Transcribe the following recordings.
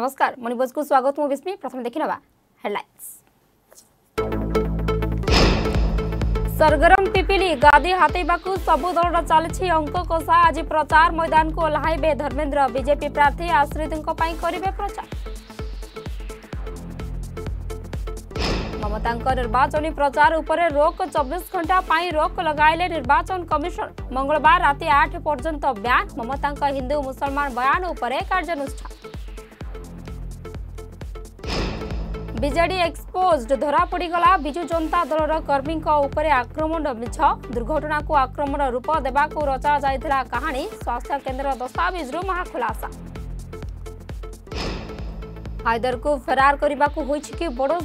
नमस्कार मनीभोज को स्वागत मुश्मी प्रथम देखने सरगरम पिपिली गादी हाथ सब दल चली अंक कषा आज प्रचार मैदान को ओह्लबे धर्मेन्द्र बीजेपी प्रार्थी आश्रितों करे प्रचार ममता निर्वाचन प्रचार उपर रोक चौबीस घंटा रोक लगे निर्वाचन कमिशन मंगलवार राति आठ पर्यंत ब्यां ममता हिंदू मुसलमान बयान उपर कार्यानुषान बीजेडी एक्सपोज धरा पडिला विजु जनता दल र कर्मीको आक्रमण मिछ दुर्घटनाको आक्रमण रूप देव कहानी स्वास्थ्य केन्द्र दस्तावेज र महाखुलासा हैदरको फेरार बडो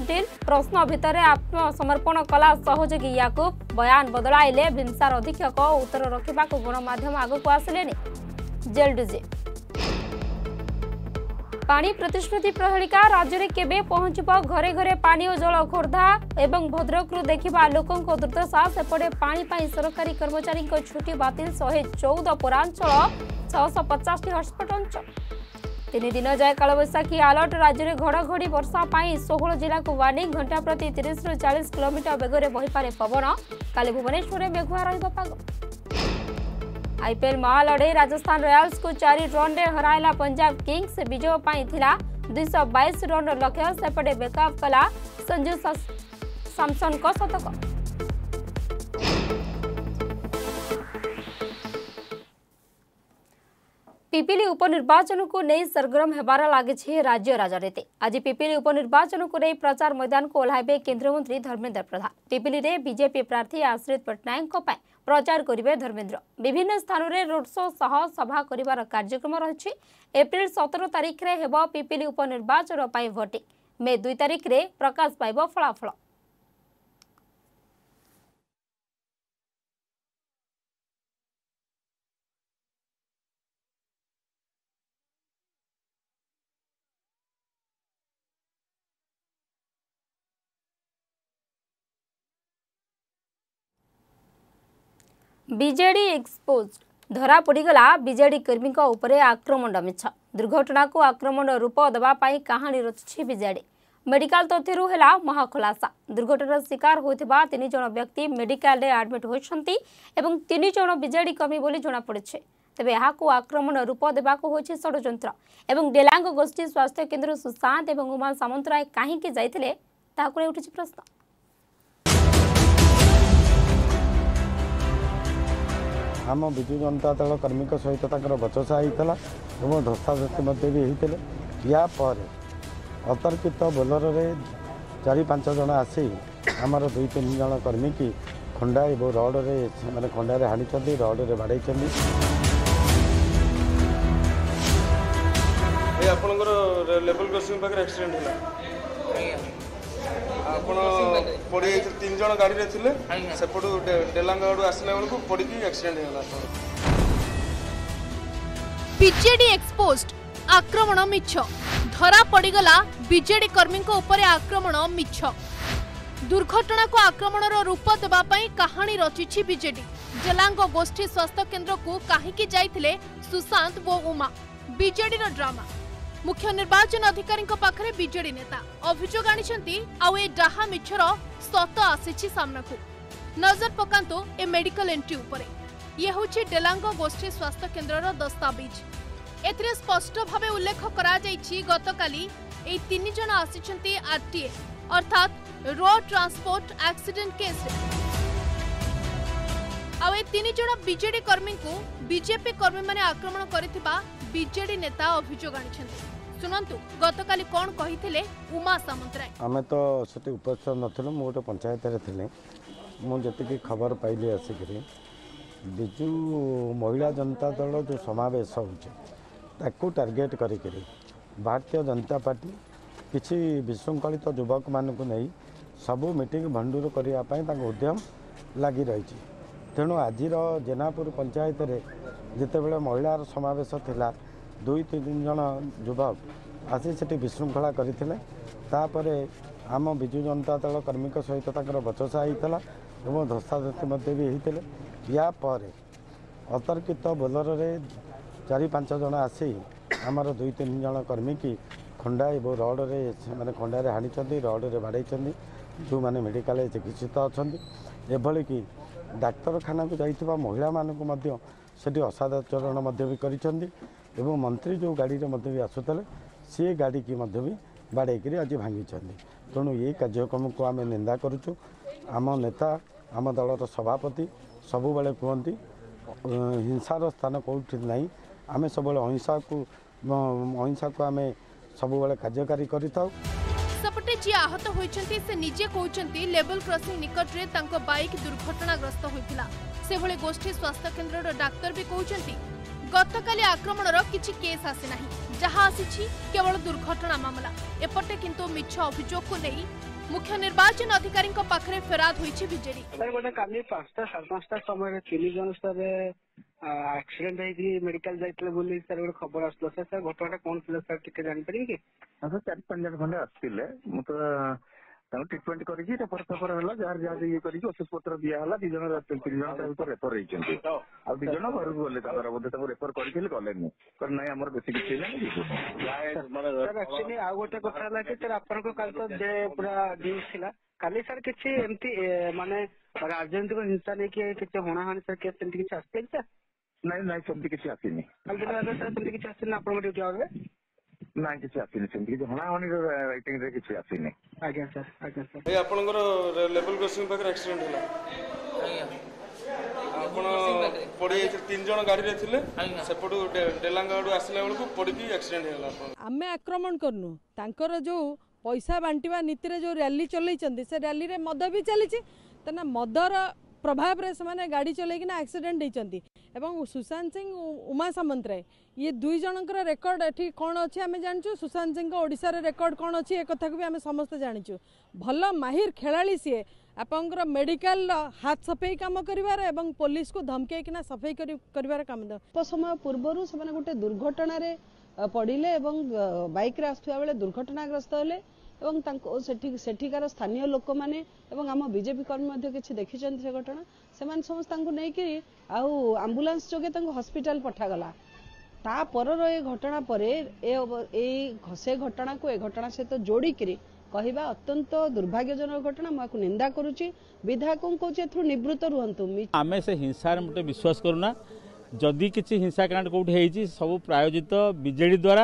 प्रश्न भित्र आत्मसमर्पण कला सहयोगी याकूब बयान बदलसार अधीक्षक उत्तर रोबा गणमा आगको जेल निजी ପାଣି ପ୍ରତିଶ୍ରୁତି ପ୍ରହେଳିକା ରାଜ୍ୟରେ କେବେ ପହଞ୍ଚିବ ଘରେ ଘରେ ପାନୀୟ ଜଳ ଖୋର୍ଦ୍ଧା ଏବଂ ଭଦ୍ରକରୁ ଦେଖିବା ଲୋକଙ୍କ ଦୁର୍ଦ୍ଦଶା ସେପଟେ ପାଣି ପାଇଁ ସରକାରୀ କର୍ମଚାରୀଙ୍କ ଛୁଟି ବାତିଲ ଶହେ ଚଉଦ ପୌରାଞ୍ଚଳ ଛଅଶହ ପଚାଶଟି ହଟସ୍ପଟ୍ ଅଞ୍ଚଳ ତିନି ଦିନ ଯାଏ କାଳବୈଶାଖୀ ଆଲର୍ଟ ରାଜ୍ୟରେ ଘଡ଼ଘଡ଼ି ବର୍ଷା ପାଇଁ ଷୋହଳ ଜିଲ୍ଲାକୁ ୱାର୍ଣ୍ଣିଂ ଘଣ୍ଟା ପ୍ରତି ତିରିଶରୁ ଚାଳିଶ କିଲୋମିଟର ବେଗରେ ବହିପାରେ ପବନ କାଲି ଭୁବନେଶ୍ୱରରେ ମେଘୁଆ ରହିବ ପାଗ आईपीएल महालड़े राजस्थान रयाल्स को चार रन में हराइला पंजाब किंग्स विजय दुई बैश रन लक्ष्य सेपटे बेकअप कला संजू सामसन शतक पिपिली उपनिर्वाचन को नहीं सरगरम होबार लगी राज्य राजनीति आज पिपिली उपनिर्वाचन को नहीं प्रचार मैदान को ओह्ल केन्द्रमंत्री धर्मेन्द्र प्रधान पिपिली में बीजेपी प्रार्थी आश्रित पट्टनायक প্রচার করবে ধর্মেন্দ্র বিভিন্ন স্থানরে রোড শো সহ সভা করিবার কার্যক্রম রয়েছে এপ্রিল সতেরো তারিখে হব পিপিলি উপনির্বাচন পাই ভোটিং মে দুই তারিখে প্রকাশ পাইব ফলাফল ବିଜେଡି ଏକ୍ସପୋଜ ଧରା ପଡ଼ିଗଲା ବିଜେଡି କର୍ମୀଙ୍କ ଉପରେ ଆକ୍ରମଣ ମିଛ ଦୁର୍ଘଟଣାକୁ ଆକ୍ରମଣ ରୂପ ଦେବା ପାଇଁ କାହାଣୀ ରଚିଛି ବିଜେଡି ମେଡିକାଲ ତଥ୍ୟରୁ ହେଲା ମହାଖୁଲାସା ଦୁର୍ଘଟଣାର ଶିକାର ହୋଇଥିବା ତିନି ଜଣ ବ୍ୟକ୍ତି ମେଡିକାଲରେ ଆଡମିଟ୍ ହୋଇଛନ୍ତି ଏବଂ ତିନି ଜଣ ବିଜେଡି କର୍ମୀ ବୋଲି ଜଣାପଡ଼ିଛି ତେବେ ଏହାକୁ ଆକ୍ରମଣ ରୂପ ଦେବାକୁ ହୋଇଛି ଷଡ଼ଯନ୍ତ୍ର ଏବଂ ଡେଲାଙ୍ଗ ଗୋଷ୍ଠୀ ସ୍ୱାସ୍ଥ୍ୟ କେନ୍ଦ୍ର ସୁଶାନ୍ତ ଏବଂ ଉମା ସାମନ୍ତରାୟ କାହିଁକି ଯାଇଥିଲେ ତାହାକୁ ନେଇ ଉଠିଛି ପ୍ରଶ୍ନ ଆମ ବିଜୁ ଜନତା ଦଳ କର୍ମୀଙ୍କ ସହିତ ତାଙ୍କର ବଚସା ହୋଇଥିଲା ଏବଂ ଧସ୍ତାଧସ୍ତି ମଧ୍ୟ ବି ହୋଇଥିଲେ ୟାପରେ ଅତର୍କିତ ବୋଲରରେ ଚାରି ପାଞ୍ଚ ଜଣ ଆସି ଆମର ଦୁଇ ତିନି ଜଣ କର୍ମୀକି ଖଣ୍ଡା ଏବଂ ରଡ଼ରେ ସେମାନେ ଖଣ୍ଡାରେ ହାଣିଛନ୍ତି ରଡ଼ରେ ବାଡ଼େଇଛନ୍ତି ଆପଣଙ୍କର ଲେବଲ୍ କ୍ରସିଂ ପାଖରେ ଆକ୍ସିଡେଣ୍ଟ ହେଲା ଆଜ୍ଞା ଆପଣ ପଡ଼ି ଯାଇଥିଲେ ତିନି ଜଣ ଗାଡ଼ିରେ ଥିଲେ ସେପଟୁ ଡେଲାଙ୍ଗଡ଼ୁ ଆସିଲା ବେଳକୁ ପଡ଼ିକି ଆକ୍ସିଡେଣ୍ଟ ହେଇଗଲା ବିଜେଡି ଏକ୍ସପୋଷ୍ଟ ଆକ୍ରମଣ ମିଛ କର୍ମୀଙ୍କ ଉପରେ ଆକ୍ରମଣ ମିଛ ଦୁର୍ଘଟଣାକୁ ଆକ୍ରମଣର ରୂପ ଦେବା ପାଇଁ କାହାଣୀ ରଚିଛି ବିଜେଡି ଡେଲାଙ୍ଗ ଗୋଷ୍ଠୀ ସ୍ୱାସ୍ଥ୍ୟ କେନ୍ଦ୍ରକୁ କାହିଁକି ଯାଇଥିଲେ ସୁଶାନ୍ତ ଡ୍ରାମା ମୁଖ୍ୟ ନିର୍ବାଚନ ଅଧିକାରୀଙ୍କ ପାଖରେ ବିଜେଡି ନେତା ଅଭିଯୋଗ ଆଣିଛନ୍ତି ଆଉ ଏ ଡାହା ମିଛର ସତ ଆସିଛି ସାମ୍ନାକୁ ନଜର ପକାନ୍ତୁ ଏ ମେଡିକାଲ ଏଣ୍ଟ୍ରି ଉପରେ ଇଏ ହେଉଛି ଡେଲାଙ୍ଗ ଗୋଷ୍ଠୀ ସ୍ୱାସ୍ଥ୍ୟ କେନ୍ଦ୍ରର ଦସ୍ତାବିଜ ଏଥିରେ ସ୍ପଷ୍ଟ ଭାବେ ଉଲ୍ଲେଖ କରାଯାଇଛି ଗତକାଲି ଏହି ତିନି ଜଣ ଆସିଛନ୍ତି ଆର୍ଟିଏ ଅର୍ଥାତ ରୋଡ୍ ଟ୍ରାନ୍ସପୋର୍ଟ ଆକ୍ସିଡେଣ୍ଟ କେସ୍ରେ ଆଉ ଏ ତିନି ଜଣ ବିଜେଡି କର୍ମୀଙ୍କୁ ବିଜେପି କର୍ମୀମାନେ ଆକ୍ରମଣ କରିଥିବା ବିଜେଡି ନେତା ଅଭିଯୋଗ ଆଣିଛନ୍ତି ଶୁଣନ୍ତୁ ଗତକାଲି କ'ଣ କହିଥିଲେ ଉମା ସାମନ୍ତରାୟ ଆମେ ତ ସେଠି ଉପସ୍ଥିତ ନଥିଲୁ ମୁଁ ଗୋଟେ ପଞ୍ଚାୟତରେ ଥିଲି ମୁଁ ଯେତିକି ଖବର ପାଇଲି ଆସିକିରି ବିଜୁ ମହିଳା ଜନତା ଦଳ ଯେଉଁ ସମାବେଶ ହେଉଛି ତାକୁ ଟାର୍ଗେଟ କରିକିରି ଭାରତୀୟ ଜନତା ପାର୍ଟି କିଛି ବିଶୃଙ୍ଖଳିତ ଯୁବକମାନଙ୍କୁ ନେଇ ସବୁ ମିଟିଂ ଭଣ୍ଡୁର କରିବା ପାଇଁ ତାଙ୍କ ଉଦ୍ୟମ ଲାଗି ରହିଛି ତେଣୁ ଆଜିର ଜେନାପୁର ପଞ୍ଚାୟତରେ ଯେତେବେଳେ ମହିଳାର ସମାବେଶ ଥିଲା ଦୁଇ ତିନି ଜଣ ଯୁବକ ଆସି ସେଠି ବିଶୃଙ୍ଖଳା କରିଥିଲେ ତାପରେ ଆମ ବିଜୁ ଜନତା ଦଳ କର୍ମୀଙ୍କ ସହିତ ତାଙ୍କର ବଚସା ହୋଇଥିଲା ଏବଂ ଧସ୍ତାଧସ୍ତି ମଧ୍ୟ ବି ହୋଇଥିଲେ ୟା ପରେ ଅତର୍କିତ ବୋଲରରେ ଚାରି ପାଞ୍ଚ ଜଣ ଆସି ଆମର ଦୁଇ ତିନି ଜଣ କର୍ମୀକି ଖଣ୍ଡା ଏବଂ ରଡ଼ରେ ସେମାନେ ଖଣ୍ଡାରେ ହାଣିଛନ୍ତି ରଡ଼ରେ ବାଡ଼େଇଛନ୍ତି ଯେଉଁମାନେ ମେଡ଼ିକାଲରେ ଚିକିତ୍ସିତ ଅଛନ୍ତି ଏଭଳିକି ଡାକ୍ତରଖାନାକୁ ଯାଇଥିବା ମହିଳାମାନଙ୍କୁ ମଧ୍ୟ ସେଠି ଅସାଧାଚରଣ ମଧ୍ୟ ବି କରିଛନ୍ତି ଏବଂ ମନ୍ତ୍ରୀ ଯେଉଁ ଗାଡ଼ିରେ ମଧ୍ୟ ବି ଆସୁଥିଲେ ସେ ଗାଡ଼ିକି ମଧ୍ୟ ବି ବାଡ଼େଇକରି ଆଜି ଭାଙ୍ଗିଛନ୍ତି ତେଣୁ ଏଇ କାର୍ଯ୍ୟକ୍ରମକୁ ଆମେ ନିନ୍ଦା କରୁଛୁ ଆମ ନେତା ଆମ ଦଳର ସଭାପତି ସବୁବେଳେ କୁହନ୍ତି ହିଂସାର ସ୍ଥାନ କେଉଁଠି ନାହିଁ ଆମେ ସବୁବେଳେ ଅହିଂସାକୁ ଅହିଂସାକୁ ଆମେ ସବୁବେଳେ କାର୍ଯ୍ୟକାରୀ କରିଥାଉ ସେପଟେ ଯିଏ ଆହତ ହୋଇଛନ୍ତି ସେ ନିଜେ କହୁଛନ୍ତି ଲେବଲ୍ କ୍ରସିଂ ନିକଟରେ ତାଙ୍କ ବାଇକ୍ ଦୁର୍ଘଟଣାଗ୍ରସ୍ତ ହୋଇଥିଲା ସେଭଳି ଗୋଷ୍ଠୀ ସ୍ୱାସ୍ଥ୍ୟକେନ୍ଦ୍ରର ଡାକ୍ତର ବି କହୁଛନ୍ତି গতকালি আক্রমণৰ কিছি কেছ আছে নাই জহা আছিছি কেৱল দুৰঘটনা মামলা এপৰতে কিন্তু মিছা অভিযোগ কো নেই মুখ্য নিৰ্বাচন অধিকাৰীৰ কাখৰে ফেৰাদ হৈছে বিজেলি সৰ গডা কামি পাঁচটা ষাষ্টাসটা সময়তে ৩ জনস্থৰে অ্যাক্সিডেন্ট হৈ গৈ মেডিকেল যাইলে বুলি সৰ খবৰ আসলো সৰ ঘটনাটা কোন ফ্লেছ সৰ ঠিকে জানিব পৰি কি আৰু ৪-৫ জন গণ্ডা হ'ছিল মুত ତାଙ୍କୁ ଟ୍ରିଟମେଣ୍ଟ କରିକି ରେଫର ଫେଫର ହେଲା ଯାହାର ଯାହା ଇଏ କରିକି ଔଷଧ ପତ୍ର ଦିଆ ହେଲା ଦି ଜଣ ତିନି ଜଣ ତା ରେଫର ହେଇଛନ୍ତି ଆଉ ଦି ଜଣ ଘରକୁ ଗଲେ ତାଙ୍କର ବୋଧେ ତାଙ୍କୁ ରେଫର କରିଥିଲେ ଗଲେନି କହିଲେ ନାଇଁ ଆମର ବେଶୀ କିଛି ହେଲାନି ସାର୍ ଆକ୍ଚୁଆଲି ଆଉ ଗୋଟେ କଥା ହେଲା କି ସାର୍ ଆପଣଙ୍କ କାଲି ତ ପୁରା ନ୍ୟୁଜ୍ ଥିଲା କାଲି ସାର୍ କିଛି ଏମିତି ମାନେ ରାଜନୈତିକ ହିଂସା ନେଇକି କିଛି ହଣାହାଣି ସାର୍ କେସ୍ ସେମିତି କିଛି ଆସିଥିଲା ସାର୍ ନାଇଁ ନାଇଁ ସେମିତି କିଛି ଆସିନି କାଲି ସାର୍ ସେମିତି କିଛି ଆସିନି ଆପଣଙ୍କ ଡ୍ୟୁଟି ଆୱାରରେ ନା କିଛି ଆସିନି ସେମିତି କିଛି ହଣାହଣିର ଆକ୍ଟିଂରେ କିଛି ଆସିନି ଆଜ୍ଞା ସାର୍ ଆଜ୍ଞା ସାର୍ ଏ ଆପଣଙ୍କର ଲେବଲ୍ କ୍ରସିଂ ପାଖରେ ଆକ୍ସିଡେଣ୍ଟ ହେଲା ଆଜ୍ଞା ଆପଣ ପଡ଼ିଯାଇଥିଲେ ତିନି ଜଣ ଗାଡ଼ିରେ ଥିଲେ ସେପଟୁ ଡେଲାଙ୍ଗ ଆଡ଼ୁ ଆସିଲା ବେଳକୁ ପଡ଼ିକି ଆକ୍ସିଡେଣ୍ଟ ହେଇଗଲା ଆପଣ ଆମେ ଆକ୍ରମଣ କରୁନୁ ତାଙ୍କର ଯେଉଁ ପଇସା ବାଣ୍ଟିବା ନୀତିରେ ଯେଉଁ ରାଲି ଚଲେଇଛନ୍ତି ସେ ରାଲିରେ ମଦ ବି ଚାଲିଛି ତେଣୁ ମଦର ପ୍ରଭାବରେ ସେମାନେ ଗାଡ଼ି ଚଲେଇକିନା ଆକ୍ସିଡେଣ୍ଟ ହେଇଛନ୍ତି ଏବଂ ସୁଶାନ୍ତ ସିଂ ଉମା ସାମନ୍ତରାୟ ଇଏ ଦୁଇ ଜଣଙ୍କର ରେକର୍ଡ ଏଠି କ'ଣ ଅଛି ଆମେ ଜାଣିଛୁ ସୁଶାନ୍ତ ସିଂଙ୍କ ଓଡ଼ିଶାରେ ରେକର୍ଡ କ'ଣ ଅଛି ଏ କଥାକୁ ବି ଆମେ ସମସ୍ତେ ଜାଣିଛୁ ଭଲ ମାହିର ଖେଳାଳି ସିଏ ଆପଣଙ୍କର ମେଡିକାଲର ହାତ ସଫେଇ କାମ କରିବାର ଏବଂ ପୋଲିସକୁ ଧମକାଇକିନା ସଫେଇ କରିବାର କାମ ଅଳ୍ପ ସମୟ ପୂର୍ବରୁ ସେମାନେ ଗୋଟେ ଦୁର୍ଘଟଣାରେ ପଡ଼ିଲେ ଏବଂ ବାଇକ୍ରେ ଆସୁଥିବା ବେଳେ ଦୁର୍ଘଟଣାଗ୍ରସ୍ତ ହେଲେ এবং ତାଙ୍କ ସେଠି ସେଠିକାର ସ୍ଥାନୀୟ ଲୋକମାନେ ଏବଂ ଆମ ବିଜେପି କର୍ମୀ ମଧ୍ୟ କିଛି ଦେଖିଛନ୍ତି ସେ ଘଟଣା ସେମାନେ ସମସ୍ତଙ୍କୁ ନେଇକି ଆଉ ଆମ୍ବୁଲାନ୍ସ ଯୋଗେ ତାଙ୍କୁ ହସ୍ପିଟାଲ ପଠାଗଲା ତା ପରର ଏ ଘଟଣା ପରେ ଏ ଏଇ ସେ ଘଟଣାକୁ ଏ ଘଟଣା ସହିତ ଯୋଡ଼ିକିରି କହିବା ଅତ୍ୟନ୍ତ ଦୁର୍ଭାଗ୍ୟଜନକ ଘଟଣା ମୁଁ ଆକୁ ନିନ୍ଦା କରୁଛି ବିଧାୟକଙ୍କୁ କହୁଛି ଏଥିରୁ ନିବୃତ୍ତ ରୁହନ୍ତୁ ଆମେ ସେ ହିଂସାରେ ଗୋଟେ ବିଶ୍ୱାସ କରୁନା ଯଦି କିଛି ହିଂସାକାଣ୍ଡ କେଉଁଠି ହେଇଛି ସବୁ ପ୍ରାୟୋଜିତ ବିଜେଡ଼ି ଦ୍ୱାରା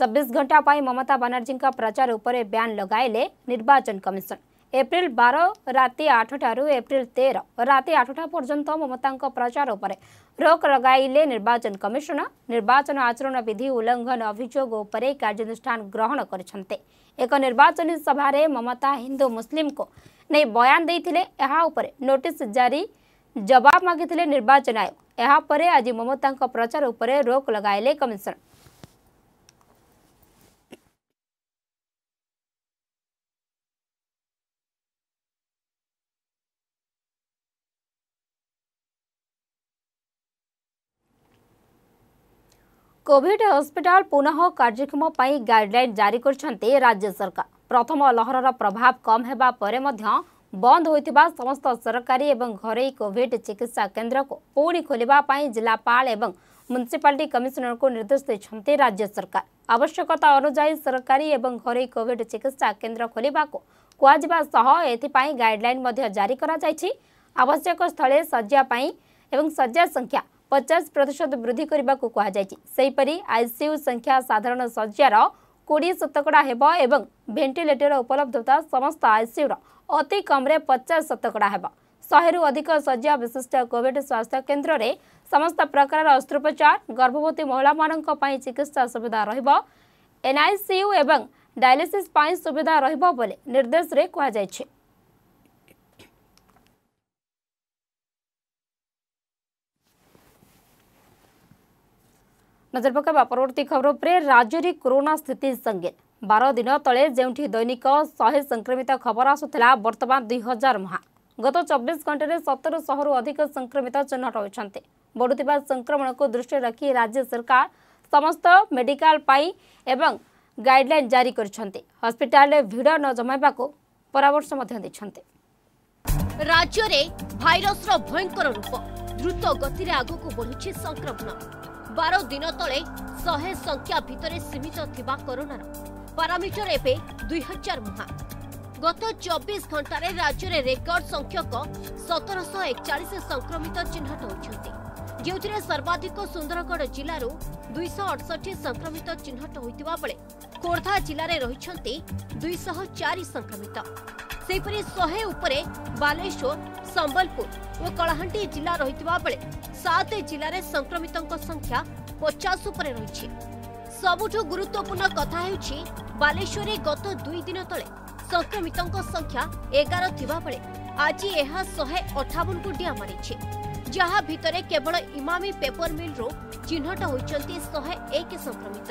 छब्बीस घंटा पाई ममता बानाजी प्रचार उपर ब्यान लगे निर्वाचन कमिशन एप्रिल बार रात आठठार एप्रिल तेर रात आठटा पर्यटन ममता प्रचार उपर रोक लगे निर्वाचन कमिशन निर्वाचन आचरण विधि उल्लंघन अभोग उपर ग्रहण कर एक निर्वाचन सभार ममता हिंदू मुस्लिम को नहीं बयान देते नोटिस जारी जवाब मागिजन निर्वाचन आयोग यापर आज ममता प्रचार उपर रोक लगे कमिशन কোভিড হসপিটাল পুনঃ কার্যক্রম পাই গাইডলাইন জারি করছেন রাজ্য সরকার প্রথম লহরর প্রভাব কম হওয়া পরে মধ্য বন্ধ হয়েছে সমস্ত সরকারি এবং ঘরোই কোভিড চিকিৎসা কেন্দ্রক পুঁ খোলা জেলাপাল এবং म्युनिसिपालिटी कमिशनर को निर्देश देते राज्य सरकार आवश्यकता अनुजाई सरकारी और घर कोविड चिकित्सा केन्द्र खोल कहपाई गाइडल जारी आवश्यक स्थले शज्यापाई एवं शज्या संख्या ପଚାଶ ପ୍ରତିଶତ ବୃଦ୍ଧି କରିବାକୁ କୁହାଯାଇଛି ସେହିପରି ଆଇସିୟୁ ସଂଖ୍ୟା ସାଧାରଣ ଶଯ୍ୟାର କୋଡ଼ିଏ ଶତକଡ଼ା ହେବ ଏବଂ ଭେଣ୍ଟିଲେଟର ଉପଲବ୍ଧତା ସମସ୍ତ ଆଇସିୟୁର ଅତି କମ୍ରେ ପଚାଶ ଶତକଡ଼ା ହେବ ଶହେରୁ ଅଧିକ ଶଯ୍ୟା ବିଶିଷ୍ଟ କୋଭିଡ୍ ସ୍ୱାସ୍ଥ୍ୟ କେନ୍ଦ୍ରରେ ସମସ୍ତ ପ୍ରକାରର ଅସ୍ତ୍ରୋପଚାର ଗର୍ଭବତୀ ମହିଳାମାନଙ୍କ ପାଇଁ ଚିକିତ୍ସା ସୁବିଧା ରହିବ ଏନ୍ଆଇସିୟୁ ଏବଂ ଡାଇଲିସିସ୍ ପାଇଁ ସୁବିଧା ରହିବ ବୋଲି ନିର୍ଦ୍ଦେଶରେ କୁହାଯାଇଛି ନଜର ପକାଇବା ପରବର୍ତ୍ତୀ ଖବର ଉପରେ ରାଜ୍ୟରେ କରୋନା ସ୍ଥିତି ସଙ୍ଗୀନ ବାର ଦିନ ତଳେ ଯେଉଁଠି ଦୈନିକ ଶହେ ସଂକ୍ରମିତ ଖବର ଆସୁଥିଲା ବର୍ତ୍ତମାନ ଦୁଇ ହଜାର ମୁହାଁ ଗତ ଚବିଶ ଘଣ୍ଟାରେ ସତରଶହରୁ ଅଧିକ ସଂକ୍ରମିତ ଚିହ୍ନଟ ହୋଇଛନ୍ତି ବଢ଼ୁଥିବା ସଂକ୍ରମଣକୁ ଦୃଷ୍ଟିରେ ରଖି ରାଜ୍ୟ ସରକାର ସମସ୍ତ ମେଡିକାଲ ପାଇଁ ଏବଂ ଗାଇଡଲାଇନ୍ ଜାରି କରିଛନ୍ତି ହସ୍ପିଟାଲରେ ଭିଡ଼ ନ ଜମାଇବାକୁ ପରାମର୍ଶ ମଧ୍ୟ ଦେଇଛନ୍ତି ରାଜ୍ୟରେ ଭାଇରସର ଭୟଙ୍କର ରୂପ ଦ୍ରୁତ ଗତିରେ ଆଗକୁ ବଢ଼ୁଛି ସଂକ୍ରମଣ ବାର ଦିନ ତଳେ ଶହେ ସଂଖ୍ୟା ଭିତରେ ସୀମିତ ଥିବା କରୋନାର ପାରାମିଟର ଏବେ ଦୁଇ ହଜାର ମୁହାଁ ଗତ ଚବିଶ ଘଣ୍ଟାରେ ରାଜ୍ୟରେ ରେକର୍ଡ ସଂଖ୍ୟକ ସତରଶହ ଏକଚାଳିଶ ସଂକ୍ରମିତ ଚିହ୍ନଟ ହୋଇଛନ୍ତି ଯେଉଁଥିରେ ସର୍ବାଧିକ ସୁନ୍ଦରଗଡ଼ ଜିଲ୍ଲାରୁ ଦୁଇଶହ ଅଠଷଠି ସଂକ୍ରମିତ ଚିହ୍ନଟ ହୋଇଥିବା ବେଳେ ଖୋର୍ଦ୍ଧା ଜିଲ୍ଲାରେ ରହିଛନ୍ତି ଦୁଇଶହ ଚାରି ସଂକ୍ରମିତ ସେହିପରି ଶହେ ଉପରେ ବାଲେଶ୍ୱର ସମ୍ବଲପୁର ଓ କଳାହାଣ୍ଡି ଜିଲ୍ଲା ରହିଥିବା ବେଳେ সাত জেলার সংক্রমিত সংখ্যা পচাশ উপরে রয়েছে সবুঠু গুরুত্বপূর্ণ কথা হচ্ছে বালেশ্বরে গত দুই দিন তলে সংক্রমিত সংখ্যা এগার থাকবে আজ এহা শহে অঠাবন কু ডিয়া মারিছে যা ভিতরে কেবল ইমামি পেপর মিলরু চিহ্নট হয়েছেন শহে এক সংক্রমিত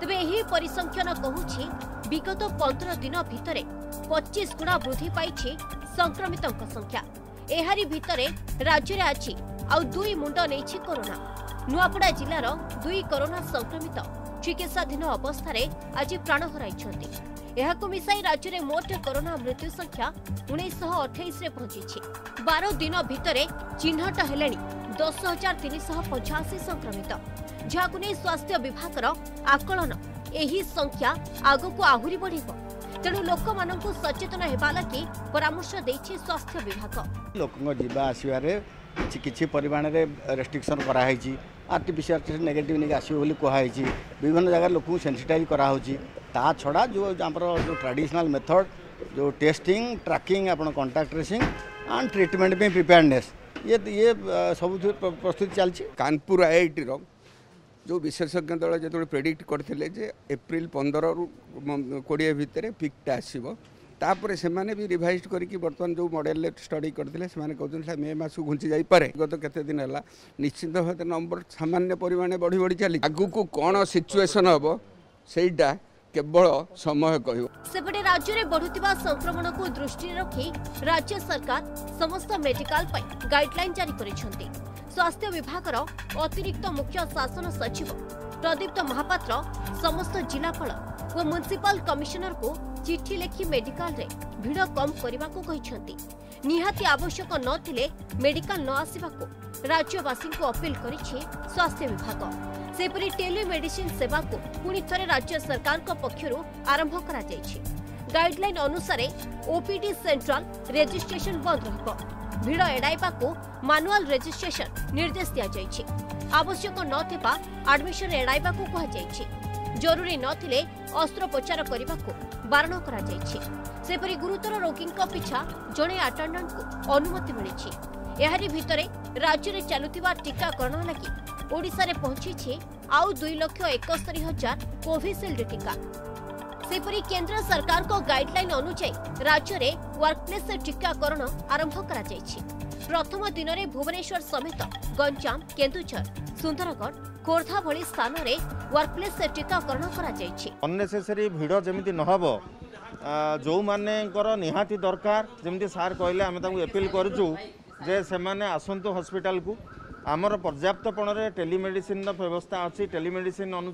তবে এই পরিসংখ্যান কুচি বিগত পনেরো দিন ভিতরে পঁচিশ গুণা বৃদ্ধি পাইছে সংক্রমিত সংখ্যা এহারি ভিতরে রাজ্যের আছে ଆଉ ଦୁଇ ମୁଣ୍ଡ ନେଇଛି କରୋନା ନୂଆପଡ଼ା ଜିଲ୍ଲାର ଦୁଇ କରୋନା ସଂକ୍ରମିତ ଚିକିତ୍ସାଧୀନ ଅବସ୍ଥାରେ ଆଜି ପ୍ରାଣ ହରାଇଛନ୍ତି ଏହାକୁ ମିଶାଇ ରାଜ୍ୟରେ ମୋଟ କରୋନା ମୃତ୍ୟୁ ସଂଖ୍ୟା ଉଣେଇଶହ ଅଠେଇଶରେ ପହଞ୍ଚିଛି ବାର ଦିନ ଭିତରେ ଚିହ୍ନଟ ହେଲେଣି ଦଶ ହଜାର ତିନିଶହ ପଞ୍ଚାଅଶୀ ସଂକ୍ରମିତ ଯାହାକୁ ନେଇ ସ୍ୱାସ୍ଥ୍ୟ ବିଭାଗର ଆକଳନ ଏହି ସଂଖ୍ୟା ଆଗକୁ ଆହୁରି ବଢିବ ତେଣୁ ଲୋକମାନଙ୍କୁ ସଚେତନ ହେବା ଲାଗି ପରାମର୍ଶ ଦେଇଛି ସ୍ୱାସ୍ଥ୍ୟ ବିଭାଗ ଲୋକଙ୍କ ଯିବା ଆସିବାରେ কিছু পরিমাণের রেস্ট্রিকশন করা হয়েছি R T PCR test negative নিয়ে আসবে বলে কুহাইছি বিভিন্ন জায়গায় লোক সেনসিটাইজ করা হচ্ছে তা ছড়া যে আমার যে ট্রাডিশনাল মেথড যে টেস্টিং ট্রাকিং আপনার কন্টাক্ট ট্রেসিং আন্ড ট্রিটমেন্ট পাই প্রিপেয়ারনেস ইয়ে ইয়ে সবু প্রস্তুতি চালছে কানপুর আইআইটির जो विशेषज्ञ दल जो प्रेडिक्ट करते एप्रिल पंदर कोड़े भितर पिक्टा आसो ତାପରେ ସେମାନେ ବି ରିଭାଇଜ୍ କରିକି ବର୍ତ୍ତମାନ ଯେଉଁ ମଡ଼େଲରେ ଷ୍ଟଡ଼ି କରିଥିଲେ ସେମାନେ କହୁଛନ୍ତି ସାର୍ ମେ ମାସକୁ ଘୁଞ୍ଚି ଯାଇପାରେ ଗତ କେତେ ଦିନ ହେଲା ନିଶ୍ଚିନ୍ତ ଭାବେ ନମ୍ବର ସାମାନ୍ୟ ପରିମାଣରେ ବଢ଼ି ବଢ଼ି ଚାଲିଛି ଆଗକୁ କ'ଣ ସିଚୁଏସନ୍ ହେବ ସେଇଟା କେବଳ ସମୟ କହିବ ସେପଟେ ରାଜ୍ୟରେ ବଢୁଥିବା ସଂକ୍ରମଣକୁ ଦୃଷ୍ଟିରେ ରଖି ରାଜ୍ୟ ସରକାର ସମସ୍ତ ମେଡିକାଲ ପାଇଁ ଗାଇଡଲାଇନ୍ ଜାରି କରିଛନ୍ତି ସ୍ୱାସ୍ଥ୍ୟ ବିଭାଗର ଅତିରିକ୍ତ ମୁଖ୍ୟ ଶାସନ ସଚିବ ପ୍ରଦୀପ୍ତ ମହାପାତ୍ର ସମସ୍ତ ଜିଲ୍ଲାପାଳ ও ମ୍ୟୁନିସିପାଲ କମିଶନରଙ୍କୁ ଚିଠି ଲେଖି ମେଡିକାଲରେ ଭିଡ଼ କମ୍ କରିବାକୁ କହିଛନ୍ତି ନିହାତି ଆବଶ୍ୟକ ନଥିଲେ ମେଡିକାଲ ନ ଆସିବାକୁ ରାଜ୍ୟବାସୀଙ୍କୁ ଅପିଲ କରିଛି ସ୍ୱାସ୍ଥ୍ୟ ବିଭାଗ ସେହିପରି ଟେଲିମେଡିସିନ ସେବାକୁ ପୁଣି ଥରେ ରାଜ୍ୟ ସରକାରଙ୍କ ପକ୍ଷରୁ ଆରମ୍ଭ କରାଯାଇଛି ଗାଇଡଲାଇନ ଅନୁସାରେ ଓପିଡି ସେଣ୍ଟ୍ରାଲ ରେଜିଷ୍ଟ୍ରେସନ ବନ୍ଦ ରହିବ ଭିଡ଼ ଏଡ଼ାଇବାକୁ ମାନୁଆଲ ରେଜିଷ୍ଟ୍ରେସନ ନିର୍ଦ୍ଦେଶ ଦିଆଯାଇଛି ଆବଶ୍ୟକ ନଥିବା ଆଡମିସନ ଏଡ଼ାଇବାକୁ କୁହାଯାଇଛି জরুরি নথিলে অস্ত্রোপচার করা বারণ করা সেপরি গুরুতর রোগীঙ্ পিছা জনে আটেডাট অনুমতি মিছে এর ভিতরে রাজ্যের চালুয়া টিকাকরণ লাগি ওড়শার পৌঁছিছে আউ দুই লক্ষ একস্তরি হাজার কোভিশিল্ড টিকা ସେହିପରି କେନ୍ଦ୍ର ସରକାରଙ୍କ ଗାଇଡ୍ଲାଇନ୍ ଅନୁଯାୟୀ ରାଜ୍ୟରେ ୱାର୍କପ୍ଲେସ୍ ଟିକାକରଣ ଆରମ୍ଭ କରାଯାଇଛି ପ୍ରଥମ ଦିନରେ ଭୁବନେଶ୍ୱର ସମେତ ଗଞ୍ଜାମ କେନ୍ଦୁଝର ସୁନ୍ଦରଗଡ଼ ଖୋର୍ଦ୍ଧା ଭଳି ସ୍ଥାନରେ ୱାର୍କପ୍ଲେସ୍ ଟିକାକରଣ କରାଯାଇଛି ଅନ୍ନେସେସରୀ ଭିଡ଼ ଯେମିତି ନହେବ ଯେଉଁମାନଙ୍କର ନିହାତି ଦରକାର ଯେମିତି ସାର୍ କହିଲେ ଆମେ ତାଙ୍କୁ ଏପିଲ୍ କରୁଛୁ ଯେ ସେମାନେ ଆସନ୍ତୁ ହସ୍ପିଟାଲକୁ ଆମର ପର୍ଯ୍ୟାପ୍ତପଣରେ ଟେଲିମେଡ଼ିସିନର ବ୍ୟବସ୍ଥା ଅଛି ଟେଲିମେଡ଼ିସିନ ଅନୁ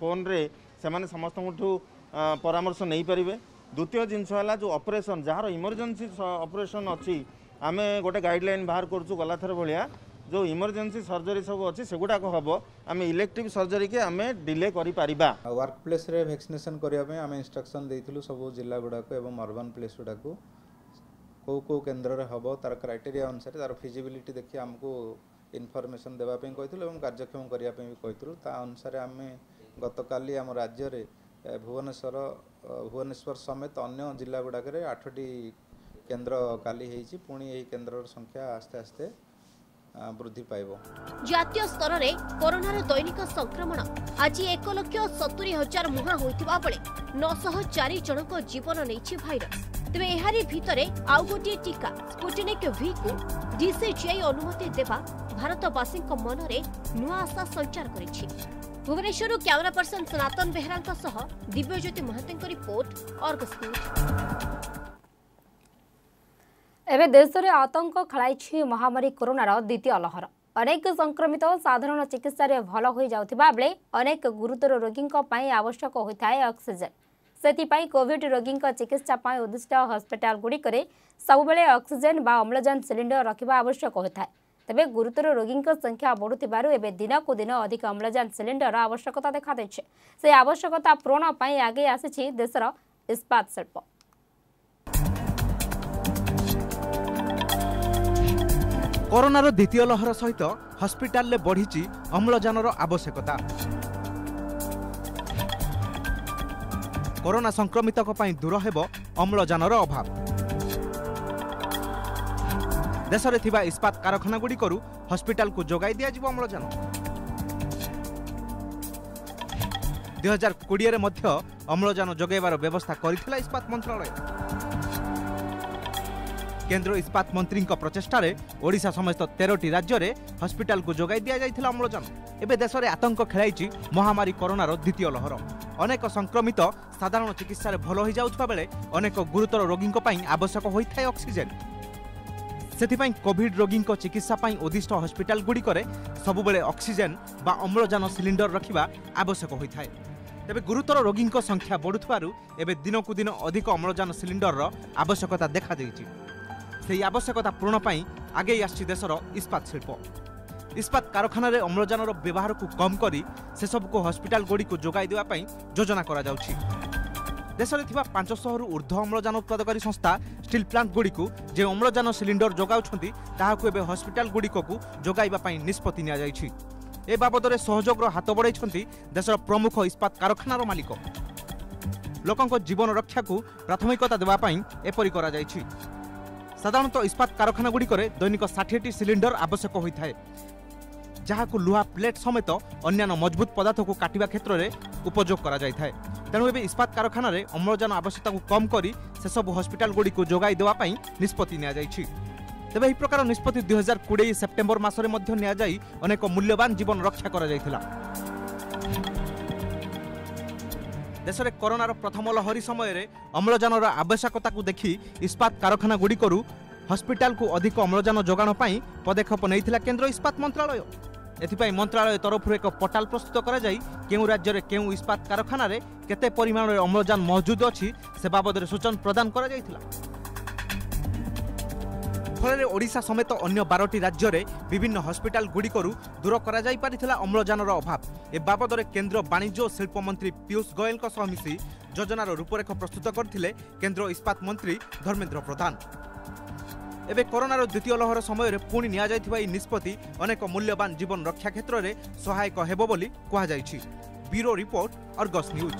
ଫୋନ୍ରେ ସେମାନେ ସମସ୍ତଙ୍କଠୁ ପରାମର୍ଶ ନେଇପାରିବେ দ্বিতীয় জিনিস হল যে অপরেসন যার ইমরজেন্সি অপরেসন অছি আমি গোটে গাইডলাইন বাহার করছু গলাথর ভাগ ଯେଉଁ ଇମର୍ଜେନ୍ସି ସର୍ଜରୀ ସବୁ ଅଛି ସେଗୁଡ଼ାକ ହେବ ଆମେ ଇଲେକ୍ଟ୍ରିକ୍ ସର୍ଜରୀକି ଆମେ ଡିଲେ କରିପାରିବା ୱାର୍କ ପ୍ଲେସ୍ରେ ଭ୍ୟାକ୍ସିନେସନ୍ କରିବା ପାଇଁ ଆମେ ଇନ୍ଷ୍ଟ୍ରକ୍ସନ୍ ଦେଇଥିଲୁ ସବୁ ଜିଲ୍ଲା ଗୁଡ଼ାକୁ ଏବଂ ଅର୍ବାନ୍ ପ୍ଲେସ୍ ଗୁଡ଼ାକୁ କେଉଁ କେଉଁ କେନ୍ଦ୍ରରେ ହେବ ତା'ର କ୍ରାଇଟେରିଆ ଅନୁସାରେ ତା'ର ଫିଜିବିଲିଟି ଦେଖି ଆମକୁ ଇନଫର୍ମେସନ୍ ଦେବା ପାଇଁ କହିଥିଲୁ ଏବଂ କାର୍ଯ୍ୟକ୍ଷମ କରିବା ପାଇଁ ବି କହିଥିଲୁ ତା ଅନୁସାରେ ଆମେ ଗତକାଲି ଆମ ରାଜ୍ୟରେ ଭୁବନେଶ୍ୱର ଭୁବନେଶ୍ୱର ସମେତ ଅନ୍ୟ ଜିଲ୍ଲା ଗୁଡ଼ାକରେ ଆଠଟି କେନ୍ଦ୍ର କାଲି ହେଇଛି ପୁଣି ଏହି କେନ୍ଦ୍ରର ସଂଖ୍ୟା ଆସ୍ତେ ଆସ୍ତେ বৃদ্ধি পাইব জাতীয় স্তরের করোনার দৈনিক সংক্রমণ আজ এক লক্ষ সতুরি হাজার মুহা হয়ে বেড়ে নশহ চারি জনক জীবন নেইছে ভাইরস তবে এর ভিতরে আউ গোটিয়ে টিকা স্পুটনিক ভি কু ডিসিজিআই অনুমতি দেওয়া ভারতবাসী মনরে নূয়া আশা সঞ্চার করেছে ভুবনেশ্বর ক্যামেরা পর্সন সনাতন বেহরা দিব্যজ্যোতি মহাতে রিপোর্ট অর্গস ଏବେ ଦେଶରେ ଆତଙ୍କ ଖେଳାଇଛି ମହାମାରୀ କରୋନାର ଦ୍ୱିତୀୟ ଲହର ଅନେକ ସଂକ୍ରମିତ ସାଧାରଣ ଚିକିତ୍ସାରେ ଭଲ ହୋଇଯାଉଥିବା ବେଳେ ଅନେକ ଗୁରୁତର ରୋଗୀଙ୍କ ପାଇଁ ଆବଶ୍ୟକ ହୋଇଥାଏ ଅକ୍ସିଜେନ୍ ସେଥିପାଇଁ କୋଭିଡ୍ ରୋଗୀଙ୍କ ଚିକିତ୍ସା ପାଇଁ ଉଦ୍ଦିଷ୍ଟ ହସ୍ପିଟାଲଗୁଡ଼ିକରେ ସବୁବେଳେ ଅକ୍ସିଜେନ୍ ବା ଅମ୍ଳଜାନ ସିଲିଣ୍ଡର ରଖିବା ଆବଶ୍ୟକ ହୋଇଥାଏ ତେବେ ଗୁରୁତର ରୋଗୀଙ୍କ ସଂଖ୍ୟା ବଢ଼ୁଥିବାରୁ ଏବେ ଦିନକୁ ଦିନ ଅଧିକ ଅମ୍ଳଜାନ ସିଲିଣ୍ଡରର ଆବଶ୍ୟକତା ଦେଖାଦେଇଛି ସେହି ଆବଶ୍ୟକତା ପୂରଣ ପାଇଁ ଆଗେଇ ଆସିଛି ଦେଶର ଇସ୍ପାତ ଶିଳ୍ପ କରୋନାର ଦ୍ୱିତୀୟ ଲହର ସହିତ ହସ୍ପିଟାଲରେ ବଢ଼ିଛି ଅମ୍ଳଜାନର ଆବଶ୍ୟକତା କରୋନା ସଂକ୍ରମିତଙ୍କ ପାଇଁ ଦୂର ହେବ ଅମ୍ଳଜାନର ଅଭାବ ଦେଶରେ ଥିବା ଇସ୍ପାତ କାରଖାନାଗୁଡ଼ିକରୁ ହସ୍ପିଟାଲକୁ ଯୋଗାଇ ଦିଆଯିବ ଅମ୍ଳଜାନ ଦୁଇହଜାର କୋଡ଼ିଏରେ ମଧ୍ୟ ଅମ୍ଳଜାନ ଯୋଗାଇବାର ବ୍ୟବସ୍ଥା କରିଥିଲା ଇସ୍ପାତ ମନ୍ତ୍ରଣାଳୟ কেন্দ্র ইস্পাত মন্ত্রীঙ্ প্রচেষ্টার ওড়শা সমেত তেরোটি রাজ্যের হসপিটাল যোগাই দিয়া অম্লজান এবে দেশের আতঙ্ক খেলাইছি মহামারী করোনার দ্বিতীয় লহর অনেক সংক্রমিত সাধারণ চিকিৎসার ভাল হয়ে যাওয়া বেড়ে অনেক গুরুতর রোগী আবশ্যক হয়ে থাকে অক্সিজেন কোভিড রোগী চিকিৎসা উদ্দিষ্ট হসপিটাল ପାଇଁ ଉଦ୍ଦିଷ୍ଟ অক্সিজেন বা অম্লজান সিলিন্ডর রাখা আবশ্যক হয়ে থাকে তবে গুরুতর রোগী সংখ্যা ସଂଖ୍ୟା এবে দিনকু দিন অধিক অম্লজান সিলিন্ডর আবশ্যকতা দেখা ଦେଖାଦେଇଛି সেই আবশ্যকতা পূরণ পাই আগেই আসছে দেশের ইস্পাত শিল্প ইস্পাত কারখানার অম্লজানর ব্যবহারকু কম করে সেসব হসপিটাল হসপিটালগুড়ি যোগাই দেওয়া যোজনা করা যাচ্ছে দেশের থাকা পাঁচশহর ঊর্ধ্ব অম্লজান উৎপাদকারী সংস্থা স্টিল প্লান্টগুড়ি যে অম্লজান সিলিন্ডর যোগাউছেন তাহলে হসপিটাল হসপিটালগুড়ি যোগাইবা নিষ্পতি নিয়াযাই এ বাবদরে সহযোগর হাত বড়াই দেশের প্রমুখ ইস্পাত কারখানার মালিক লোক জীবন রক্ষাকু প্রাথমিকতা দেওয়া এপরি করা যাই সাধারণত ইস্পাত কারখানাগুড়ি দৈনিক ষাঠিয়েটি সিলিন্ডর আবশ্যক হয়ে ଯାହାକୁ ଲୁହା ପ୍ଲେଟ୍ ସମେତ ଅନ୍ୟାନ୍ୟ ମଜବୁତ ପଦାର୍ଥକୁ କାଟିବା କ୍ଷେତ୍ରରେ ଉପଯୋଗ କରାଯାଇଥାଏ ତେଣୁ ଏବେ ଇସ୍ପାତ କାରଖାନାରେ ଅମ୍ଳଜାନ ଆବଶ୍ୟକତାକୁ କମ୍ କରି ସେସବୁ ହସ୍ପିଟାଲଗୁଡ଼ିକୁ ଯୋଗାଇ ଦେବା ପାଇଁ ନିଷ୍ପତ୍ତି ନିଆଯାଇଛି ତେବେ ଏହି ପ୍ରକାର ନିଷ୍ପତ୍ତି ଦୁଇହଜାର କୋଡ଼ିଏ ସେପ୍ଟେମ୍ବର ମାସରେ ମଧ୍ୟ ନିଆଯାଇ ଅନେକ ମୂଲ୍ୟବାନ ଜୀବନ ରକ୍ଷା କରାଯାଇଥିଲା ଦେଶରେ କରୋନାର ପ୍ରଥମ ଲହରୀ ସମୟରେ ଅମ୍ଳଜାନର ଆବଶ୍ୟକତାକୁ ଦେଖି ଇସ୍ପାତ କାରଖାନାଗୁଡ଼ିକରୁ ହସ୍ପିଟାଲକୁ ଅଧିକ ଅମ୍ଳଜାନ ଯୋଗାଣ ପାଇଁ ପଦକ୍ଷେପ ନେଇଥିଲା କେନ୍ଦ୍ର ଇସ୍ପାତ ମନ୍ତ୍ରଣାଳୟ ଏଥିପାଇଁ ମନ୍ତ୍ରଣାଳୟ ତରଫରୁ ଏକ ପୋର୍ଟାଲ ପ୍ରସ୍ତୁତ କରାଯାଇ କେଉଁ ରାଜ୍ୟରେ କେଉଁ ଇସ୍ପାତ କାରଖାନାରେ କେତେ ପରିମାଣରେ ଅମ୍ଳଜାନ ମହଜୁଦ ଅଛି ସେ ବାବଦରେ ସୂଚନା ପ୍ରଦାନ କରାଯାଇଥିଲା ফলে ওড়শা সমেত অন্য বারোটি রাজ্যের বিভিন্ন হসপিটাল গুড়িকর দূর করা যাই অম্লজানর অভাব এ বাবদরে কেন্দ্র বাণিজ্য ও শিল্পমন্ত্রী পীয়ূষ গোয়েলঙ্ সহ মিশি যোজনার রূপরেখ প্রস্তুত করে কেন্দ্র ইস্পাত মন্ত্রী ধর্মেন্দ্র প্রধান এবে করোনার দ্বিতীয় লহর সময়ের পুঁ নিয়া এই নিষ্পতি অনেক মূল্যবান জীবন রক্ষা ক্ষেত্রে সহায়ক হব বলে কুহযাই ব্যুরো রিপোর্ট অর্গস নিউজ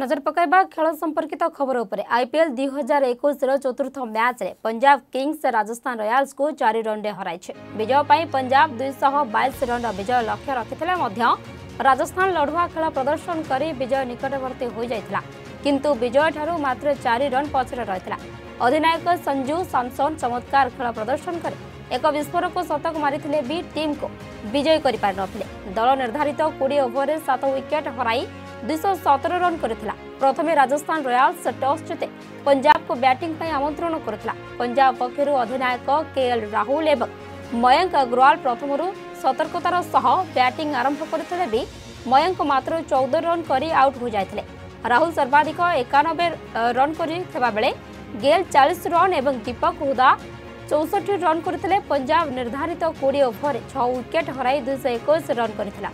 ନଜର ପକାଇବା ଖେଳ ସମ୍ପର୍କିତ ଖବର ଉପରେ ଆଇପିଏଲ୍ ଦୁଇ ହଜାର ଏକୋଇଶର ଚତୁର୍ଥ ମ୍ୟାଚ୍ରେ ପଞ୍ଜାବ କିଙ୍ଗସ୍ ରାଜସ୍ଥାନ ରୟାଲ୍ସକୁ ଚାରି ରନ୍ରେ ହରାଇଛି ବିଜୟ ପାଇଁ ପଞ୍ଜାବ ଦୁଇଶହ ବାଇଶ ରନ୍ର ବିଜୟ ଲକ୍ଷ୍ୟ ରଖିଥିଲେ ମଧ୍ୟ ରାଜସ୍ଥାନ ଲଢ଼ୁଆ ଖେଳ ପ୍ରଦର୍ଶନ କରି ବିଜୟ ନିକଟବର୍ତ୍ତୀ ହୋଇଯାଇଥିଲା କିନ୍ତୁ ବିଜୟଠାରୁ ମାତ୍ର ଚାରି ରନ୍ ପଛରେ ରହିଥିଲା ଅଧିନାୟକ ସଞ୍ଜୁ ସାମସନ୍ ଚମତ୍କାର ଖେଳ ପ୍ରଦର୍ଶନ କରି ଏକ ବିସ୍ଫୋରକ ଶତକ ମାରିଥିଲେ ବି ଟିମ୍କୁ ବିଜୟୀ କରିପାରିନଥିଲେ ଦଳ ନିର୍ଦ୍ଧାରିତ କୋଡ଼ିଏ ଓଭରରେ ସାତ ୱିକେଟ୍ ହରାଇ ଦୁଇଶହ ସତର ରନ୍ କରିଥିଲା ପ୍ରଥମେ ରାଜସ୍ଥାନ ରୟାଲ୍ସ ଟସ୍ ଜିତେ ପଞ୍ଜାବକୁ ବ୍ୟାଟିଂ ପାଇଁ ଆମନ୍ତ୍ରଣ କରିଥିଲା ପଞ୍ଜାବ ପକ୍ଷରୁ ଅଧିନାୟକ କେଏଲ୍ ରାହୁଲ ଏବଂ ମୟଙ୍କ ଅଗ୍ରୱାଲ ପ୍ରଥମରୁ ସତର୍କତାର ସହ ବ୍ୟାଟିଂ ଆରମ୍ଭ କରିଥିଲେ ବି ମୟଙ୍କ ମାତ୍ର ଚଉଦ ରନ୍ କରି ଆଉଟ୍ ହୋଇଯାଇଥିଲେ ରାହୁଲ ସର୍ବାଧିକ ଏକାନବେ ରନ୍ କରିଥିବା ବେଳେ ଗେଲ୍ ଚାଳିଶ ରନ୍ ଏବଂ ଦୀପକ ହୁଦା ଚଉଷଠି ରନ୍ କରିଥିଲେ ପଞ୍ଜାବ ନିର୍ଦ୍ଧାରିତ କୋଡ଼ିଏ ଓଭରରେ ଛଅ ୱିକେଟ୍ ହରାଇ ଦୁଇଶହ ଏକୋଇଶ ରନ୍ କରିଥିଲା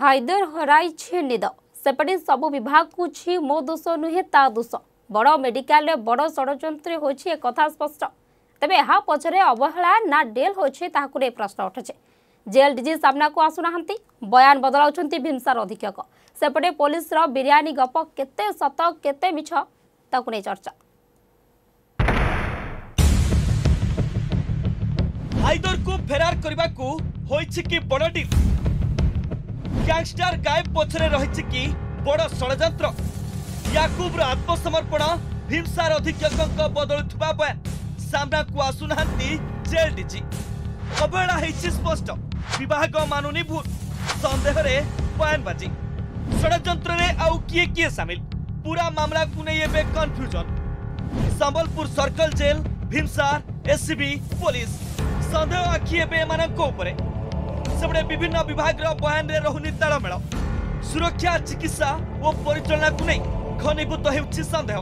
ହାଇଦର ହରାଇଛି ନିଦ ସେପଟେ ସବୁ ବିଭାଗକୁ ଛି ମୋ ଦୋଷ ନୁହେଁ ତା ଦୋଷ ବଡ଼ ମେଡିକାଲରେ ବଡ଼ ଷଡ଼ଯନ୍ତ୍ର ହୋଇଛି ଏ କଥା ସ୍ପଷ୍ଟ ତେବେ ଏହା ପଛରେ ଅବହେଳା ନା ଡେଲ୍ ହୋଇଛି ତାହାକୁ ନେଇ ପ୍ରଶ୍ନ ଉଠୁଛି ଜେଲ୍ ଡିଜି ସାମ୍ନାକୁ ଆସୁନାହାନ୍ତି ବୟାନ ବଦଳାଉଛନ୍ତି ଭୀମସାର ଅଧୀକ୍ଷକ ସେପଟେ ପୋଲିସର ବିରିୟାନୀ ଗପ କେତେ ସତ କେତେ ମିଛ ତାକୁ ନେଇ ଚର୍ଚ୍ଚା ହାଇଦରକୁ ଫେରାର କରିବାକୁ ହୋଇଛି କି ବଡ଼ ଡିଲ୍ ଗ୍ୟାଙ୍ଗଷ୍ଟର ଗାଏବ ପଛରେ ରହିଛି କି ବଡ଼ ଷଡ଼ଯନ୍ତ୍ର ୟାକୁବର ଆତ୍ମସମର୍ପଣ ଭୀମସାର ଅଧୀକ୍ଷକଙ୍କ ବଦଳୁଥିବା ବୟାନ ସାମ୍ନାକୁ ଆସୁନାହାନ୍ତି ଜେଲ୍ ଡିଜି ଅବହେଳା ହେଇଛି ସ୍ପଷ୍ଟ ବିଭାଗ ମାନୁନି ଭୁଲ ସନ୍ଦେହରେ ବୟାନବାଜି ଷଡ଼ଯନ୍ତ୍ରରେ ଆଉ କିଏ କିଏ ସାମିଲ ପୁରା ମାମଲାକୁ ନେଇ ଏବେ confusion Sambalpur circle jail Bhimsar SCB police ସନ୍ଦେହ ଆଖି ଏବେ ଏମାନଙ୍କ ଉପରେ ସେପଟେ ବିଭିନ୍ନ ବିଭାଗର ବୟାନରେ ରହୁନି ତାଳମେଳ ସୁରକ୍ଷା ଚିକିତ୍ସା ଓ ପରିଚାଳନାକୁ ନେଇ ଘନୀଭୂତ ହେଉଛି ସନ୍ଦେହ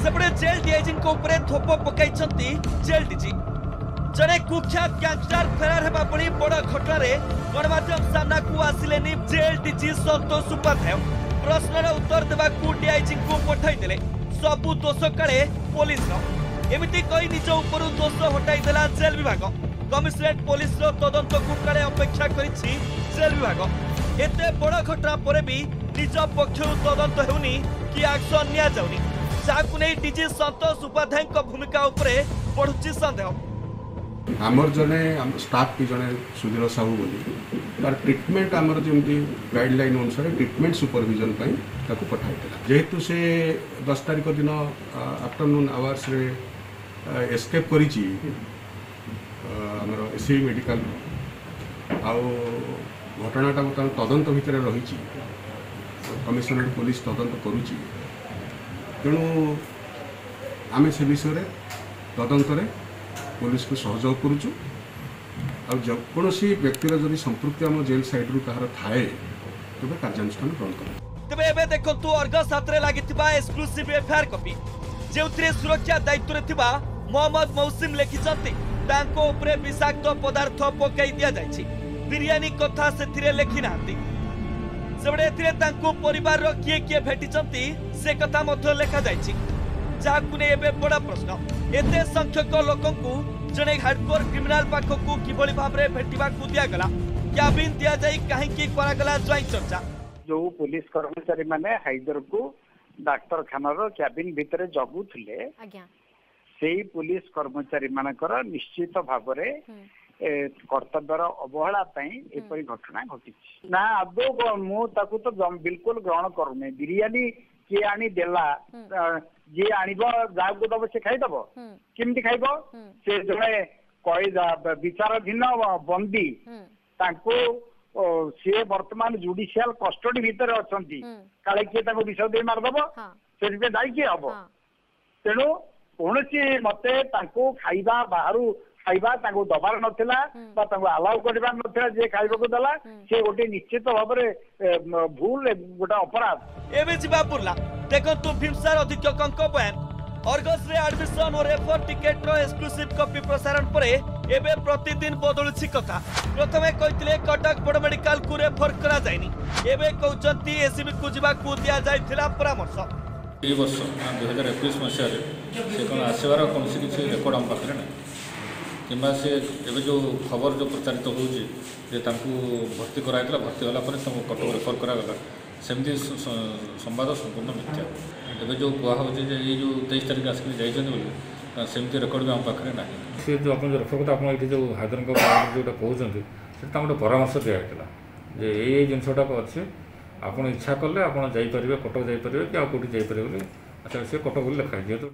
ସେପଟେ ଜେଲ୍ ଡିଆଇଜିଙ୍କ ଉପରେ ଥୋପ ପକାଇଛନ୍ତି ଜେଲ୍ ଡିଜି ଜଣେ କୁଖ୍ୟାତ ଗ୍ୟାଙ୍ଗଷ୍ଟର ଫେରାର ହେବା ଭଳି ବଡ଼ ଘଟଣାରେ ଗଣମାଧ୍ୟମ ସାମ୍ନାକୁ ଆସିଲେନି ଜେଲ୍ ଡିଜି ସନ୍ତୋଷ ଉପାଧ୍ୟାୟ ପ୍ରଶ୍ନର ଉତ୍ତର ଦେବାକୁ ଡିଆଇଜିଙ୍କୁ ପଠାଇଥିଲେ ସବୁ ଦୋଷ କାଳେ ପୋଲିସର ଏମିତି କହି ନିଜ ଉପରୁ ଦୋଷ ହଟାଇଦେଲା ଜେଲ୍ ବିଭାଗ কমিশনরেট পুলিশর তদন্ত কুকারে অপেক্ষা করেছি জেল বিভাগ এতে বড় ঘটনা পরে বি নিজ পক্ষর তদন্ত হেউনি কি আকশন নিয়া যাওনি যাকু নেই ডিজি সন্তোষ উপাধ্যায়ঙ্ক ভূমিকা উপরে বড়ুচি সন্দেহ আমার জনে স্টাফ কি জনে সুধীর সাহু বলি তার ট্রিটমেন্ট আমার যেমনি গাইডলাইন অনুসারে ট্রিটমেন্ট সুপরভিজন পাই তাকে পঠাইলা যেহেতু সে দশ তারিখ দিন আফটরনুন আওয়ার্সরে এসকেপ করেছি ଆମର ଏସ୍ସିବି ମେଡ଼ିକାଲ ଆଉ ଘଟଣାଟା ବର୍ତ୍ତମାନ ତଦନ୍ତ ଭିତରେ ରହିଛି କମିଶନରେଟ୍ ପୋଲିସ ତଦନ୍ତ କରୁଛି ତେଣୁ ଆମେ ସେ ବିଷୟରେ ତଦନ୍ତରେ ପୋଲିସକୁ ସହଯୋଗ କରୁଛୁ ଆଉ ଯେକୌଣସି ବ୍ୟକ୍ତିର ଯଦି ସମ୍ପୃକ୍ତି ଆମ ଜେଲ୍ ସାଇଡ଼୍ରୁ କାହାର ଥାଏ ତେବେ କାର୍ଯ୍ୟାନୁଷ୍ଠାନ ଗ୍ରହଣ କରାଯିବ ତେବେ ଏବେ ଦେଖନ୍ତୁ ଅର୍ଗସ ହାତରେ ଲାଗିଥିବା ଏକ୍ସକ୍ଲୁସିଭ୍ ଏଫ୍ଆଇଆର୍ କପି ଯେଉଁଥିରେ ସୁରକ୍ଷା ଦାୟିତ୍ୱରେ ଥିବା ମହମ୍ମଦ ମୌସିମ୍ ଲେଖିଛନ୍ତି विषाक्त पदार्थ पक बिरयानी कथा लिखी ना पर किए किए भेटी से कथा लिखा जाश्न एत संख्यक लोक जड़े हार्डकोर क्रिमिनाल पाख को किभली भाव में भेटा को दिगला क्याबिन दि जाए कहीं ज्वाई चर्चा जो पुलिस कर्मचारी मैंने हाइदर को डाक्तखान क्याबिन भितर जगुले ସେଇ ପୋଲିସ କର୍ମଚାରୀମାନଙ୍କର ନିଶ୍ଚିତ ଭାବରେ କର୍ତ୍ତବ୍ୟର ଅବହେଳା ପାଇଁ ଏପରି ଘଟଣା ଘଟିଛି ନା ଆଦୌ ମୁଁ ତାକୁ ତ ବିଲକୁଲ ଗ୍ରହଣ କରୁନି ବିରିୟାନୀ କିଏ ଆଣି ଦେଲା ଯିଏ ଆଣିବ ଯାହାକୁ ଦବ ସେ ଖାଇଦବ କେମିତି ଖାଇବ ସେ ଜଣେ କଏଦା ବିଚାରାଧୀନ ବନ୍ଦୀ ତାଙ୍କୁ ସିଏ ବର୍ତ୍ତମାନ ଜୁଡିସିଆଲ କଷ୍ଟଡି ଭିତରେ ଅଛନ୍ତି କାଳେ କିଏ ତାଙ୍କୁ ବିଷ ଦେଇ ମାରିଦବ ସେଥିପାଇଁ ଦାୟୀ କିଏ ହବ ତେଣୁ କୌଣସି ମତେ ତାଙ୍କୁ ଖାଇବା ବାହାରୁ ଖାଇବା ତାଙ୍କୁ ଦବାର ନଥିଲା ବା ତାଙ୍କୁ ଆଲାଉ କରିବାର ନଥିଲା ଯିଏ ଖାଇବାକୁ ଦେଲା ସେ ଗୋଟେ ନିଶ୍ଚିତ ଭାବରେ ଭୁଲ ଗୋଟେ ଅପରାଧ ଏବେ ଯିବା ବୁର୍ଲା ଦେଖନ୍ତୁ ଭୀମସାର ଅଧୀକ୍ଷକଙ୍କ ବୟାନ ଅର୍ଗସରେ ଆଡମିସନ ଓ ରେଫର ଟିକେଟର ଏକ୍ସକ୍ଲୁସିଭ କପି ପ୍ରସାରଣ ପରେ ଏବେ ପ୍ରତିଦିନ ବଦଳୁଛି କଥା ପ୍ରଥମେ କହିଥିଲେ କଟକ ବଡ଼ ମେଡିକାଲକୁ ରେଫର କରାଯାଇନି ଏବେ କହୁଛନ୍ତି ଏସିବିକୁ ଯିବାକୁ ଦିଆଯାଇଥିଲା ପରାମର୍ଶ ଏଇ ବର୍ଷ ଦୁଇ ହଜାର ଏକୋଇଶ ମସିହାରେ ସେ କ'ଣ ଆସିବାର କୌଣସି କିଛି ରେକର୍ଡ ଆମ ପାଖରେ ନାହିଁ କିମ୍ବା ସେ ଏବେ ଯେଉଁ ଖବର ଯେଉଁ ପ୍ରଚାରିତ ହେଉଛି ଯେ ତାଙ୍କୁ ଭର୍ତ୍ତି କରାଯାଇଥିଲା ଭର୍ତ୍ତି ହେଲା ପରେ ତାଙ୍କୁ କଟକ ରେଫର୍ କରାଗଲା ସେମିତି ସମ୍ବାଦ ସମ୍ପୂର୍ଣ୍ଣ ମିଥ୍ୟା ଏବେ ଯେଉଁ କୁହାହେଉଛି ଯେ ଏଇ ଯେଉଁ ତେଇଶ ତାରିଖ ଆସିକି ଯାଇଛନ୍ତି ବୋଲି ସେମିତି ରେକର୍ଡ ବି ଆମ ପାଖରେ ନାହିଁ ସେ ଯେଉଁ ଆପଣ ରେଫର୍ କଥା ଆପଣ ଏଇଠି ଯେଉଁ ହାଇଦ୍ରାବାଦ ଯେଉଁଟା କହୁଛନ୍ତି ସେଟା ତାଙ୍କୁ ଗୋଟେ ପରାମର୍ଶ ଦିଆହେଇଥିଲା ଯେ ଏଇ ଜିନିଷଟାକୁ ଅଛି ଆପଣ ଇଚ୍ଛା କଲେ ଆପଣ ଯାଇପାରିବେ କଟକ ଯାଇପାରିବେ କି ଆଉ କେଉଁଠି ଯାଇପାରିବେ ବୋଲି ଆଚ୍ଛା ସେ କଟକ ବୋଲି ଲେଖା ଯେହେତୁ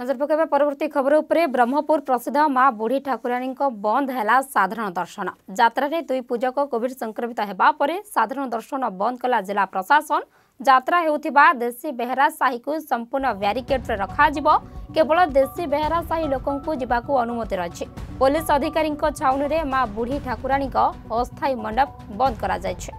ନଜର ପକାଇବା ପରବର୍ତ୍ତୀ ଖବର ଉପରେ ବ୍ରହ୍ମପୁର ପ୍ରସିଦ୍ଧ ମା ବୁଢ଼ୀ ଠାକୁରାଣୀଙ୍କ ବନ୍ଦ ହେଲା ସାଧାରଣ ଦର୍ଶନ ଯାତ୍ରାରେ ଦୁଇ ପୂଜକ କୋଭିଡ୍ ସଂକ୍ରମିତ ହେବା ପରେ ସାଧାରଣ ଦର୍ଶନ ବନ୍ଦ କଲା ଜିଲ୍ଲା ପ୍ରଶାସନ ଯାତ୍ରା ହେଉଥିବା ଦେଶୀ ବେହେରା ସାହିକୁ ସମ୍ପୂର୍ଣ୍ଣ ବ୍ୟାରିକେଡ୍ରେ ରଖାଯିବ କେବଳ ଦେଶୀ ବେହେରା ସାହି ଲୋକଙ୍କୁ ଯିବାକୁ ଅନୁମତି ରହିଛି ପୋଲିସ ଅଧିକାରୀଙ୍କ ଛାଉଣିରେ ମା ବୁଢ଼ୀ ଠାକୁରାଣୀଙ୍କ ଅସ୍ଥାୟୀ ମଣ୍ଡପ ବନ୍ଦ କରାଯାଇଛି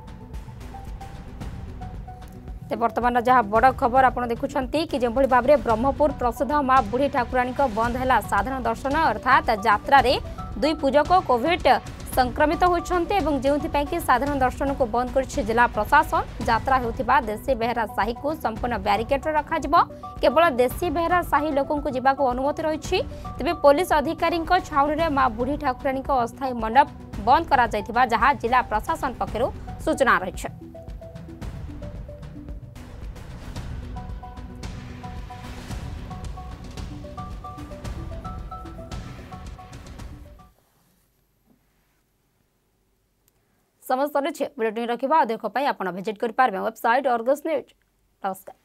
ତେବେ ବର୍ତ୍ତମାନ ଯାହା ବଡ଼ ଖବର ଆପଣ ଦେଖୁଛନ୍ତି କି ଯେଉଁଭଳି ଭାବରେ ବ୍ରହ୍ମପୁର ପ୍ରସିଦ୍ଧ ମା ବୁଢ଼ୀ ଠାକୁରାଣୀଙ୍କ ବନ୍ଦ ହେଲା ସାଧାରଣ ଦର୍ଶନ ଅର୍ଥାତ୍ ଯାତ୍ରାରେ ଦୁଇ ପୂଜକ କୋଭିଡ୍ ସଂକ୍ରମିତ ହୋଇଛନ୍ତି ଏବଂ ଯେଉଁଥିପାଇଁ କି ସାଧାରଣ ଦର୍ଶନକୁ ବନ୍ଦ କରିଛି ଜିଲ୍ଲା ପ୍ରଶାସନ ଯାତ୍ରା ହେଉଥିବା ଦେଶୀ ବେହେରା ସାହିକୁ ସମ୍ପୂର୍ଣ୍ଣ ବ୍ୟାରିକେଡ୍ରେ ରଖାଯିବ କେବଳ ଦେଶୀ ବେହେରା ସାହି ଲୋକଙ୍କୁ ଯିବାକୁ ଅନୁମତି ରହିଛି ତେବେ ପୋଲିସ ଅଧିକାରୀଙ୍କ ଛାଉଣିରେ ମା ବୁଢ଼ୀ ଠାକୁରାଣୀଙ୍କ ଅସ୍ଥାୟୀ ମଣ୍ଡପ ବନ୍ଦ କରାଯାଇଥିବା ଯାହା ଜିଲ୍ଲା ପ୍ରଶାସନ ପକ୍ଷରୁ ସୂଚନା ରହିଛି समस्त रही है भिडियो रखा अधिक आप भिजिट करेंगे वेबसाइट अर्गस न्यूज नमस्कार